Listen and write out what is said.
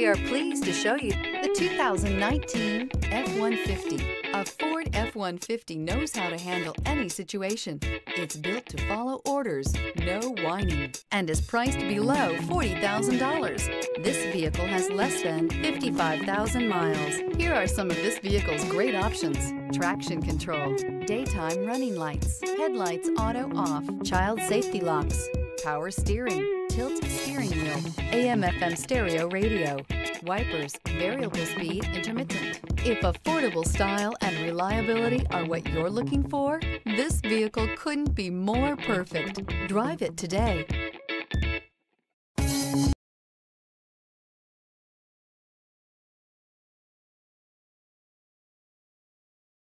We are pleased to show you the 2019 F-150. A Ford F-150 knows how to handle any situation. It's built to follow orders, no whining, and is priced below $40,000. This vehicle has less than 55,000 miles. Here are some of this vehicle's great options. Traction control, daytime running lights, headlights auto off, child safety locks, power steering, tilt steering wheel, AM FM stereo radio, wipers, variable speed intermittent. If affordable style and reliability are what you're looking for, this vehicle couldn't be more perfect. Drive it today.